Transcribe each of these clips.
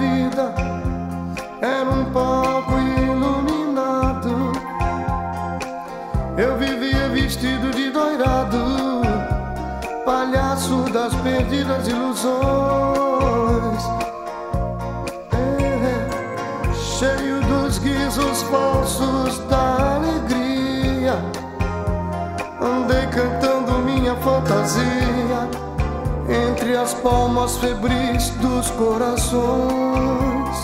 vida era um palco iluminado. Eu vivia vestido de doirado, palhaço das perdidas ilusões. É, cheio dos guizos falsos da alegria, andei cantando minha fantasia entre as palmas febris dos corações.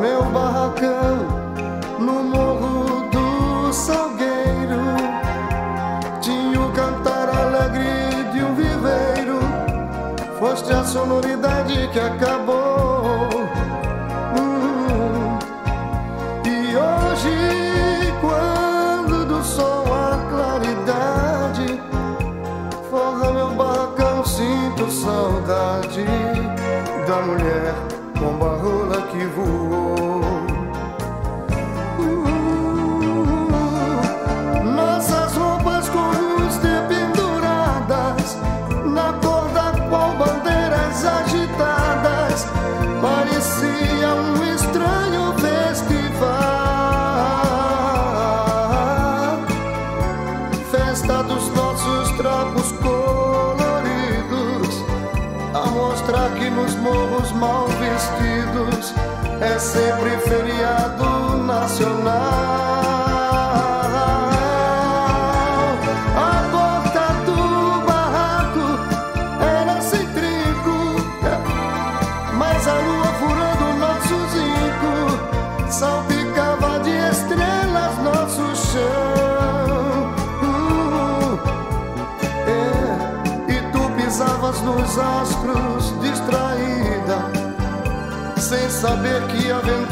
Meu barracão no morro do Salgueiro tinha o cantar alegre de um viveiro. Foste a sonoridade que acabou. Hum. E hoje, quando do sol da mulher com barrola que voou. Uh, Nossas roupas comuns dependuradas na cor da qual bandeiras agitadas parecia um estranho a mostrar que nos morros mal vestidos é sempre feriado nacional. A porta do barraco era sem mas a lua pisavas nos astros distraída, sem saber que aventura